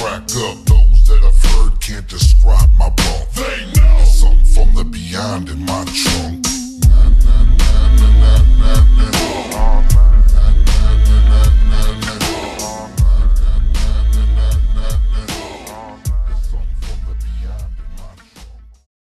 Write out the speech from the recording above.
crack up. Those that I've heard can't describe my bump. They know something from the beyond in my